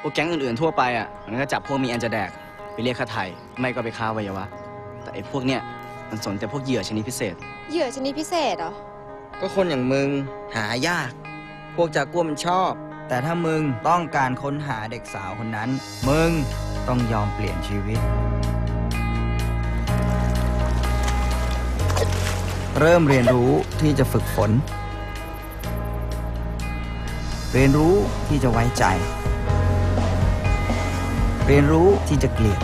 พวกแก๊งอื่นๆทั่วไปอะมันก็จับพวกมีอันจะแดกไปเรียกค่าไถ่ไม่ก็ไปค้าอวัยวะ แต่ไอ้พวกเนี้ยมันสนแต่พวกเหยื่อชนิดพิเศษ เหยื่อชนิดพิเศษเหรอ ก็คนอย่างมึงหายาก พวกจากัวมันชอบ แต่ถ้ามึงต้องการค้นหาเด็กสาวคนนั้น มึงต้องยอมเปลี่ยนชีวิต เริ่มเรียนรู้ที่จะฝึกฝน เรียนรู้ที่จะไว้ใจ เรียนรู้ที่จะเกลียด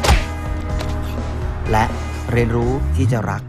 และเรียนรู้ที่จะรัก